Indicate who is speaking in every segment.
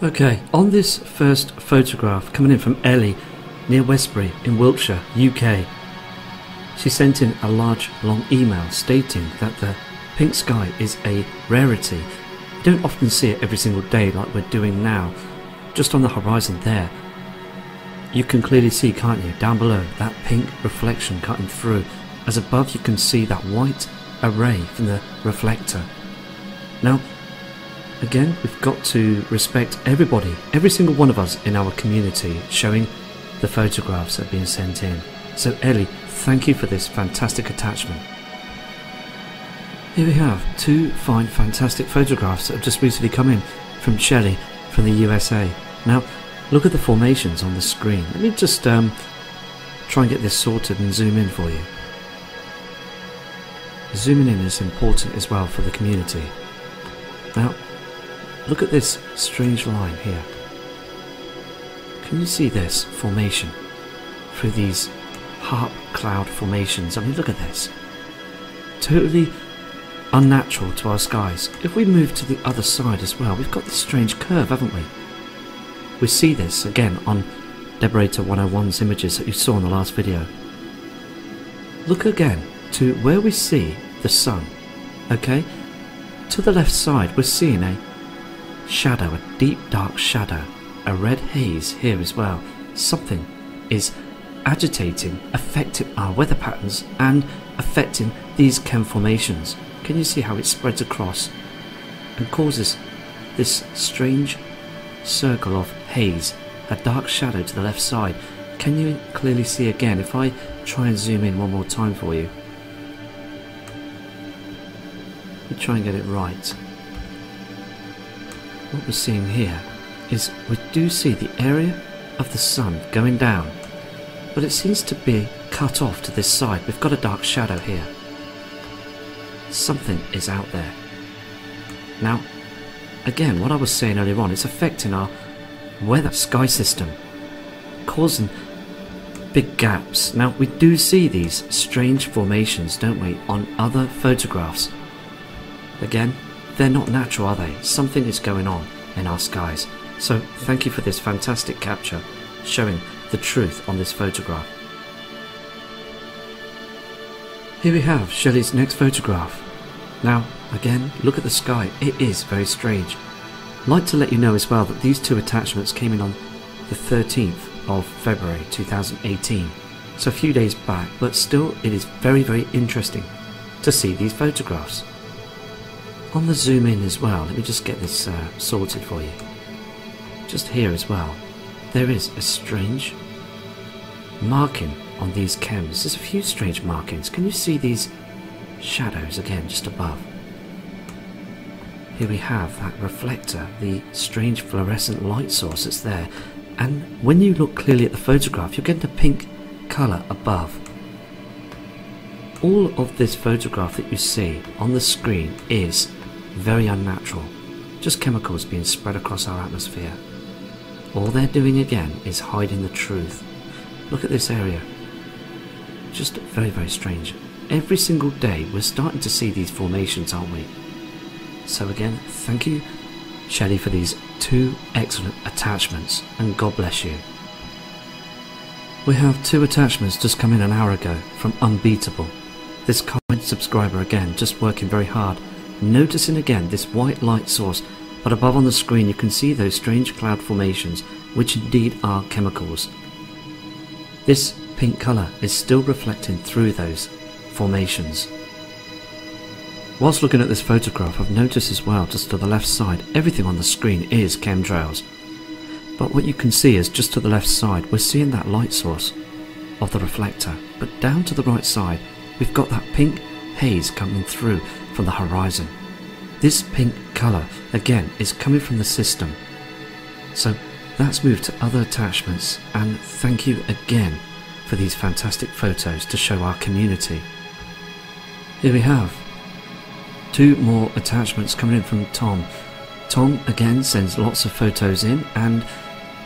Speaker 1: Okay, on this first photograph coming in from Ellie near Westbury in Wiltshire, UK, she sent in a large long email stating that the pink sky is a rarity. You don't often see it every single day like we're doing now. Just on the horizon there, you can clearly see, can't you, down below, that pink reflection cutting through. As above you can see that white array from the reflector. Now, again, we've got to respect everybody, every single one of us in our community showing the photographs that are being sent in. So Ellie, thank you for this fantastic attachment. Here we have two fine, fantastic photographs that have just recently come in from Shelley from the USA. Now, look at the formations on the screen. Let me just um, try and get this sorted and zoom in for you. Zooming in is important as well for the community. Now, look at this strange line here. Can you see this formation through these HAARP cloud formations? I mean, look at this. Totally unnatural to our skies. If we move to the other side as well, we've got this strange curve, haven't we? We see this again on Debrator 101's images that you saw in the last video. Look again to where we see the sun, okay? To the left side, we're seeing a shadow, a deep dark shadow, a red haze here as well. Something is agitating, affecting our weather patterns and affecting these chem formations. Can you see how it spreads across and causes this strange circle of haze, a dark shadow to the left side? Can you clearly see again if I try and zoom in one more time for you? Let me try and get it right. What we're seeing here is we do see the area of the sun going down, but it seems to be cut off to this side. We've got a dark shadow here something is out there. Now, again, what I was saying earlier on, it's affecting our weather sky system, causing big gaps. Now, we do see these strange formations, don't we, on other photographs. Again, they're not natural, are they? Something is going on in our skies. So, thank you for this fantastic capture, showing the truth on this photograph. Here we have Shelley's next photograph. Now, again, look at the sky. It is very strange. I'd like to let you know as well that these two attachments came in on the 13th of February 2018. So a few days back, but still it is very, very interesting to see these photographs. On the zoom in as well, let me just get this uh, sorted for you. Just here as well, there is a strange marking on these chems. There's a few strange markings. Can you see these shadows again just above? Here we have that reflector, the strange fluorescent light source that's there. And when you look clearly at the photograph, you're getting a pink colour above. All of this photograph that you see on the screen is very unnatural. Just chemicals being spread across our atmosphere. All they're doing again is hiding the truth. Look at this area just very, very strange. Every single day we're starting to see these formations, aren't we? So again, thank you, Shelley, for these two excellent attachments, and God bless you. We have two attachments just come in an hour ago from Unbeatable. This kind subscriber again, just working very hard, noticing again this white light source, but above on the screen you can see those strange cloud formations, which indeed are chemicals. This pink colour is still reflecting through those formations. Whilst looking at this photograph, I've noticed as well, just to the left side, everything on the screen is chemtrails. But what you can see is just to the left side, we're seeing that light source of the reflector. But down to the right side, we've got that pink haze coming through from the horizon. This pink colour, again, is coming from the system. So that's moved to other attachments, and thank you again for these fantastic photos to show our community. Here we have two more attachments coming in from Tom. Tom again sends lots of photos in and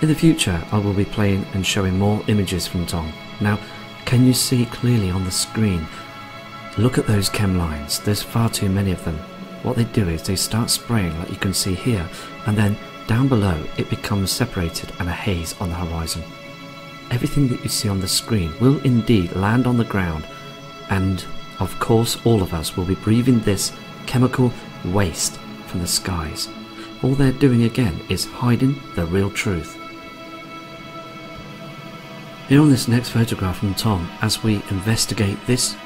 Speaker 1: in the future I will be playing and showing more images from Tom. Now can you see clearly on the screen? Look at those chem lines, there's far too many of them. What they do is they start spraying like you can see here and then down below it becomes separated and a haze on the horizon. Everything that you see on the screen will indeed land on the ground, and of course, all of us will be breathing this chemical waste from the skies. All they're doing again is hiding the real truth. Here on this next photograph from Tom, as we investigate this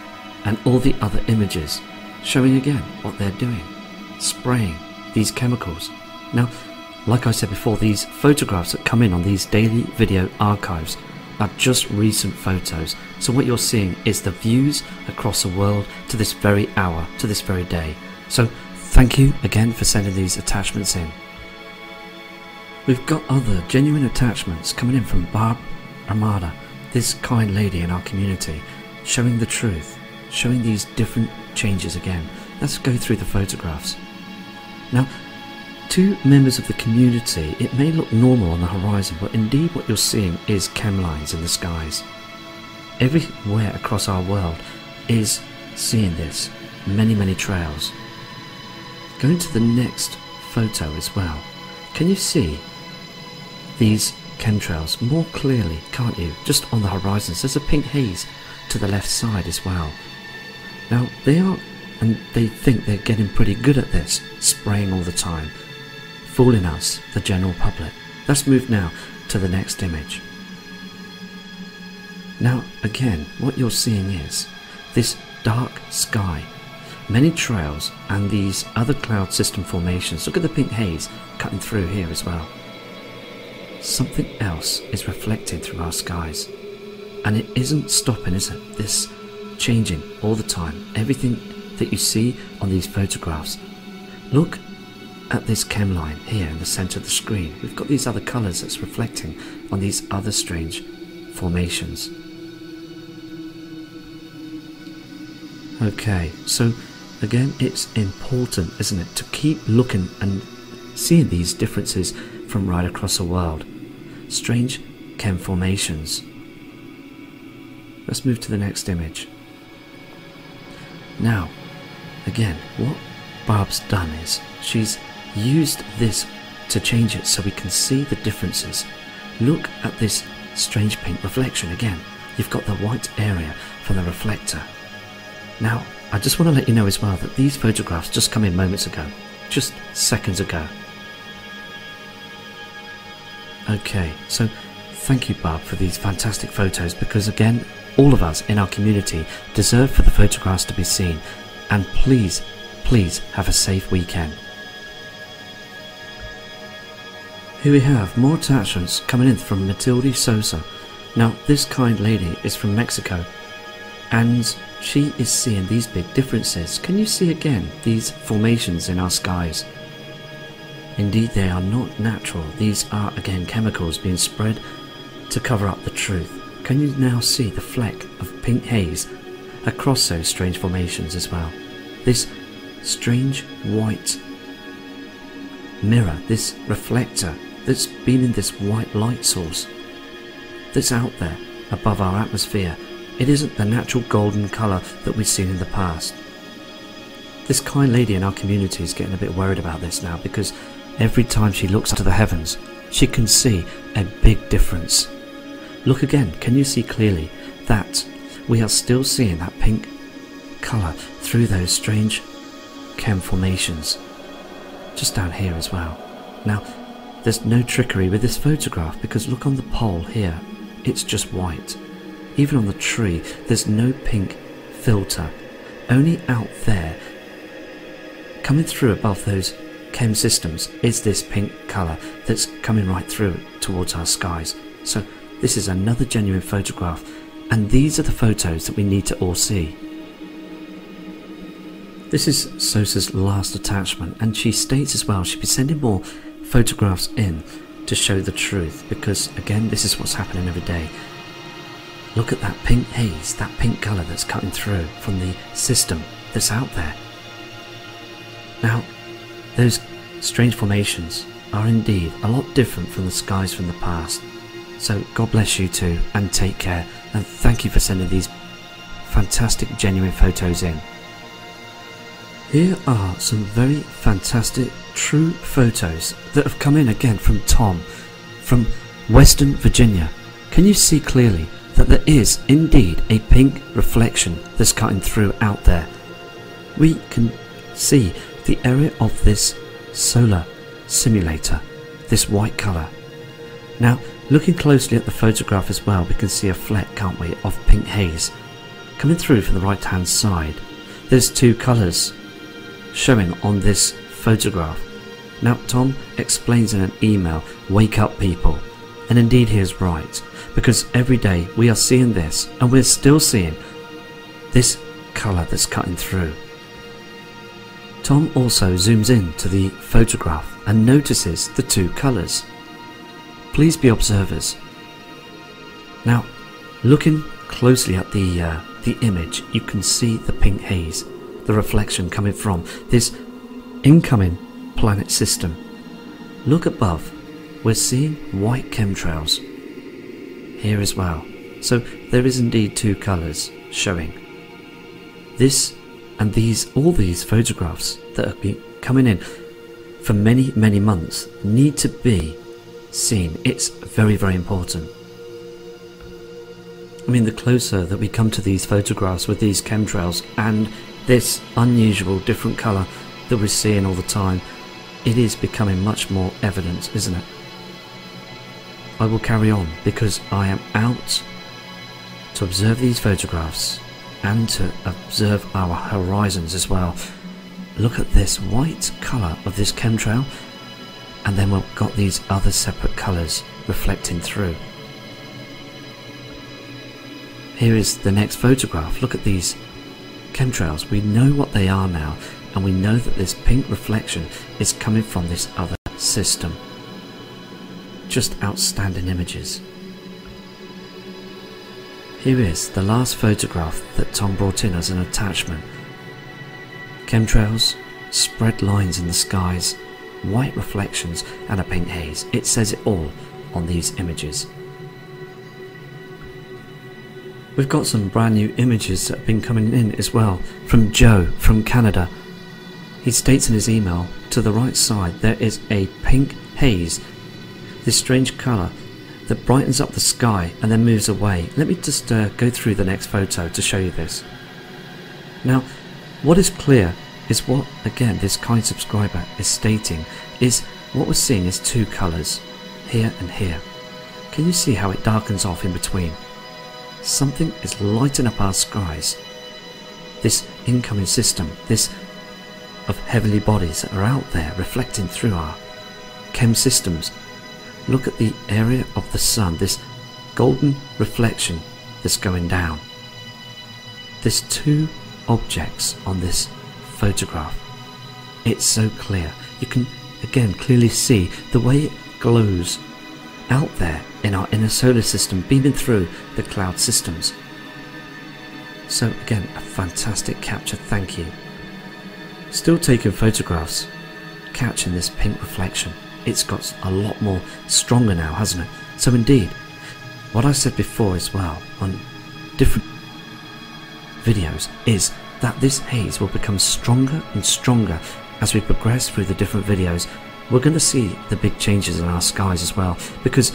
Speaker 1: and all the other images, showing again what they're doing, spraying these chemicals. Now, like I said before, these photographs that come in on these daily video archives are just recent photos. So what you're seeing is the views across the world to this very hour, to this very day. So thank you again for sending these attachments in. We've got other genuine attachments coming in from Barb Armada, this kind lady in our community, showing the truth, showing these different changes again. Let's go through the photographs. Now, to members of the community, it may look normal on the horizon, but indeed what you're seeing is chem lines in the skies. Everywhere across our world is seeing this, many, many trails. Going to the next photo as well. Can you see these chemtrails more clearly, can't you? Just on the horizons, there's a pink haze to the left side as well. Now, they are, and they think they're getting pretty good at this, spraying all the time fooling us, the general public. Let's move now to the next image. Now, again, what you're seeing is this dark sky, many trails, and these other cloud system formations. Look at the pink haze cutting through here as well. Something else is reflected through our skies. And it isn't stopping, is it? This changing all the time. Everything that you see on these photographs. Look at this chem line here in the center of the screen, we've got these other colors that's reflecting on these other strange formations. Okay, so again, it's important, isn't it, to keep looking and seeing these differences from right across the world. Strange chem formations. Let's move to the next image. Now, again, what Barb's done is she's used this to change it so we can see the differences. Look at this strange pink reflection again. You've got the white area from the reflector. Now, I just want to let you know as well that these photographs just come in moments ago, just seconds ago. Okay, so thank you, Barb, for these fantastic photos because, again, all of us in our community deserve for the photographs to be seen. And please, please have a safe weekend. Here we have more attachments coming in from Matilde Sosa. Now, this kind lady is from Mexico and she is seeing these big differences. Can you see again these formations in our skies? Indeed, they are not natural. These are again chemicals being spread to cover up the truth. Can you now see the fleck of pink haze across those strange formations as well? This strange white mirror, this reflector that's been in this white light source that's out there above our atmosphere. It isn't the natural golden colour that we've seen in the past. This kind lady in our community is getting a bit worried about this now because every time she looks up to the heavens, she can see a big difference. Look again, can you see clearly that we are still seeing that pink colour through those strange chem formations? Just down here as well. Now, there's no trickery with this photograph because look on the pole here, it's just white. Even on the tree, there's no pink filter. Only out there, coming through above those chem systems, is this pink colour that's coming right through towards our skies. So this is another genuine photograph, and these are the photos that we need to all see. This is Sosa's last attachment, and she states as well she'll be sending more photographs in to show the truth because, again, this is what's happening every day. Look at that pink haze, that pink colour that's cutting through from the system that's out there. Now, those strange formations are indeed a lot different from the skies from the past. So, God bless you too, and take care, and thank you for sending these fantastic, genuine photos in. Here are some very fantastic true photos that have come in again from Tom from Western Virginia. Can you see clearly that there is indeed a pink reflection that's cutting through out there? We can see the area of this solar simulator, this white colour. Now, looking closely at the photograph as well, we can see a fleck, can't we, of pink haze coming through from the right hand side. There's two colours showing on this photograph. Now, Tom explains in an email, wake up people. And indeed he is right, because every day we are seeing this, and we're still seeing this colour that's cutting through. Tom also zooms in to the photograph and notices the two colours. Please be observers. Now, looking closely at the, uh, the image, you can see the pink haze, the reflection coming from this incoming planet system. Look above, we're seeing white chemtrails here as well. So there is indeed two colours showing. This and these, all these photographs that have been coming in for many, many months need to be seen. It's very, very important. I mean, the closer that we come to these photographs with these chemtrails and this unusual different colour that we're seeing all the time, it is becoming much more evident, isn't it? I will carry on because I am out to observe these photographs and to observe our horizons as well. Look at this white colour of this chemtrail and then we've got these other separate colours reflecting through. Here is the next photograph. Look at these chemtrails. We know what they are now and we know that this pink reflection is coming from this other system. Just outstanding images. Here is the last photograph that Tom brought in as an attachment. Chemtrails, spread lines in the skies, white reflections and a pink haze. It says it all on these images. We've got some brand new images that have been coming in as well from Joe from Canada. He states in his email, to the right side there is a pink haze, this strange colour that brightens up the sky and then moves away. Let me just uh, go through the next photo to show you this. Now, what is clear is what, again, this kind subscriber is stating is what we're seeing is two colours, here and here. Can you see how it darkens off in between? Something is lighting up our skies. This incoming system, this of heavenly bodies that are out there reflecting through our chem systems. Look at the area of the sun, this golden reflection that's going down. There's two objects on this photograph. It's so clear. You can again clearly see the way it glows out there in our inner solar system, beaming through the cloud systems. So, again, a fantastic capture, thank you. Still taking photographs, catching this pink reflection. It's got a lot more stronger now, hasn't it? So, indeed, what I said before as well on different videos is that this haze will become stronger and stronger as we progress through the different videos. We're going to see the big changes in our skies as well because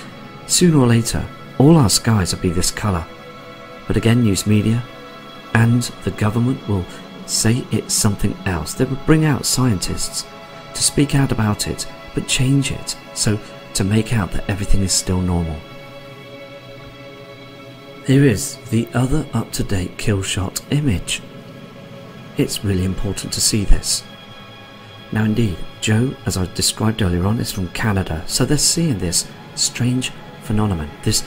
Speaker 1: Sooner or later, all our skies will be this colour. But again, news media and the government will say it's something else. They will bring out scientists to speak out about it, but change it so to make out that everything is still normal. Here is the other up to date kill shot image. It's really important to see this. Now, indeed, Joe, as I described earlier on, is from Canada, so they're seeing this strange phenomenon, this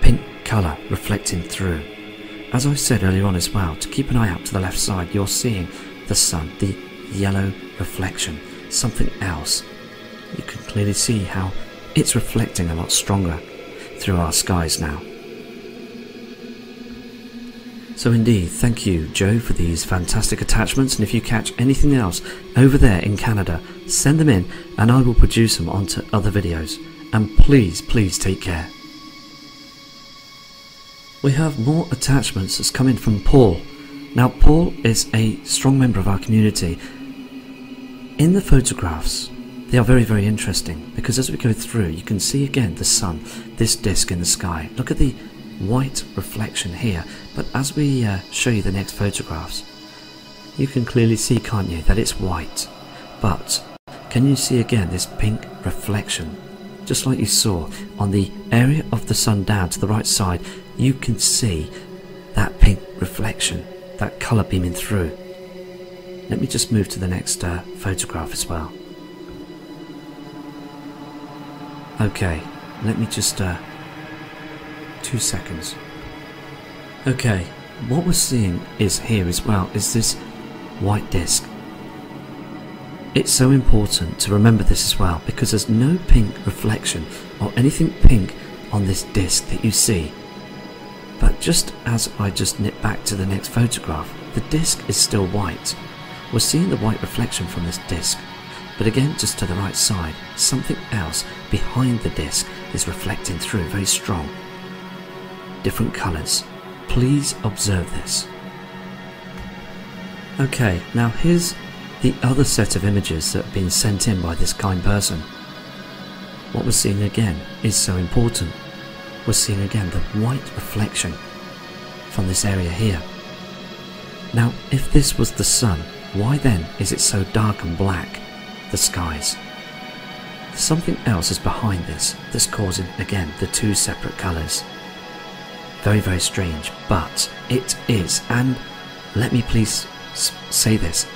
Speaker 1: pink colour reflecting through. As I said earlier on as well, to keep an eye out to the left side, you're seeing the sun, the yellow reflection, something else. You can clearly see how it's reflecting a lot stronger through our skies now. So indeed, thank you Joe for these fantastic attachments and if you catch anything else over there in Canada, send them in and I will produce them onto other videos and please, please take care. We have more attachments that's coming from Paul Now, Paul is a strong member of our community. In the photographs, they are very, very interesting because as we go through, you can see again the sun, this disk in the sky. Look at the white reflection here, but as we uh, show you the next photographs, you can clearly see, can't you, that it's white. But can you see again this pink reflection? Just like you saw on the area of the sun down to the right side, you can see that pink reflection, that colour beaming through. Let me just move to the next uh, photograph as well. Okay, let me just, uh, two seconds. Okay, what we're seeing is here as well is this white disc. It's so important to remember this as well because there's no pink reflection or anything pink on this disc that you see. But just as I just nip back to the next photograph, the disc is still white. We're seeing the white reflection from this disc, but again just to the right side, something else behind the disc is reflecting through very strong. Different colours. Please observe this. Okay, now here's the other set of images that have been sent in by this kind person. What we're seeing again is so important. We're seeing again the white reflection from this area here. Now, if this was the sun, why then is it so dark and black, the skies? Something else is behind this that's causing, again, the two separate colours. Very, very strange, but it is, and let me please say this.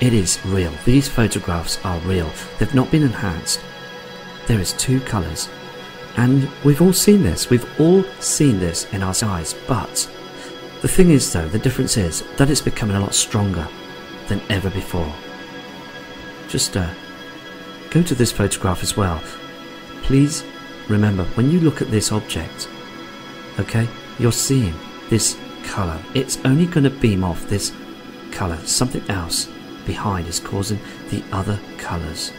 Speaker 1: It is real. These photographs are real. They've not been enhanced. There is two colours. And we've all seen this. We've all seen this in our eyes. But the thing is though, the difference is that it's becoming a lot stronger than ever before. Just uh, go to this photograph as well. Please remember, when you look at this object, okay, you're seeing this colour. It's only going to beam off this colour. Something else behind is causing the other colours.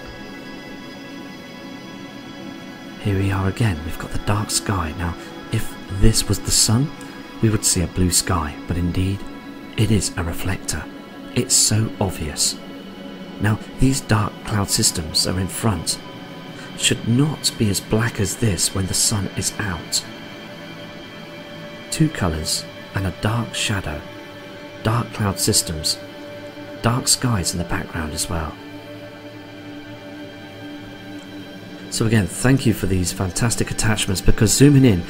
Speaker 1: Here we are again, we've got the dark sky. Now, if this was the sun, we would see a blue sky, but indeed, it is a reflector. It's so obvious. Now, these dark cloud systems are in front. Should not be as black as this when the sun is out. Two colours and a dark shadow dark cloud systems, dark skies in the background as well. So again, thank you for these fantastic attachments because zooming in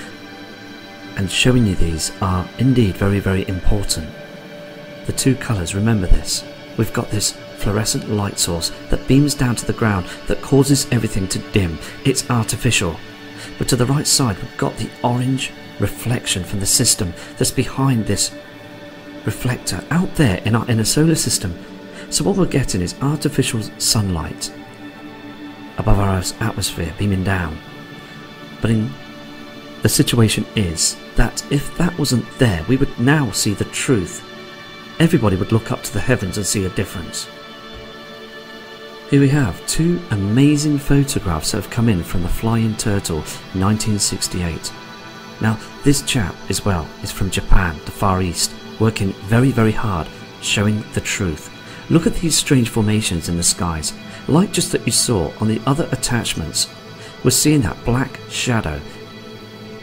Speaker 1: and showing you these are indeed very, very important. The two colours, remember this. We've got this fluorescent light source that beams down to the ground that causes everything to dim. It's artificial. But to the right side, we've got the orange reflection from the system that's behind this reflector out there in our inner solar system. So what we're getting is artificial sunlight above our atmosphere beaming down. But in the situation is that if that wasn't there, we would now see the truth. Everybody would look up to the heavens and see a difference. Here we have two amazing photographs that have come in from the Flying Turtle 1968. Now, this chap as well is from Japan, the Far East, working very, very hard, showing the truth. Look at these strange formations in the skies, like just that you saw on the other attachments. We're seeing that black shadow,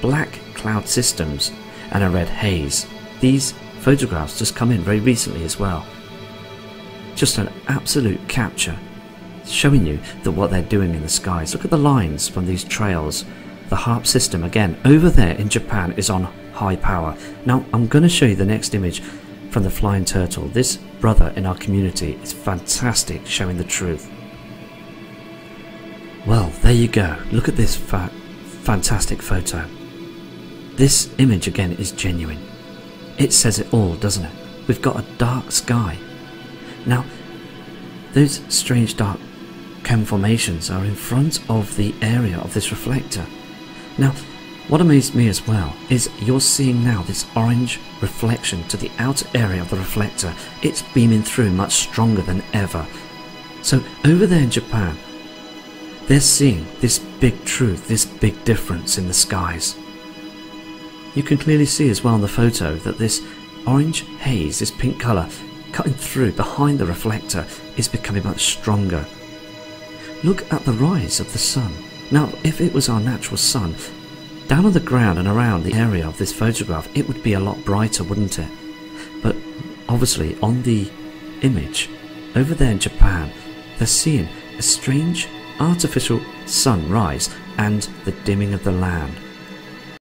Speaker 1: black cloud systems, and a red haze. These photographs just come in very recently as well. Just an absolute capture, showing you that what they're doing in the skies. Look at the lines from these trails. The HAARP system, again, over there in Japan, is on high power. Now, I'm going to show you the next image from the flying turtle. This brother in our community is fantastic, showing the truth. Well, there you go. Look at this fa fantastic photo. This image again is genuine. It says it all, doesn't it? We've got a dark sky. Now, those strange dark cone formations are in front of the area of this reflector. Now, what amazed me as well is you're seeing now this orange reflection to the outer area of the reflector. It's beaming through much stronger than ever. So over there in Japan, they're seeing this big truth, this big difference in the skies. You can clearly see as well in the photo that this orange haze, this pink colour, cutting through behind the reflector is becoming much stronger. Look at the rise of the sun. Now, if it was our natural sun, down on the ground and around the area of this photograph, it would be a lot brighter, wouldn't it? But obviously, on the image, over there in Japan, they're seeing a strange artificial sunrise and the dimming of the land.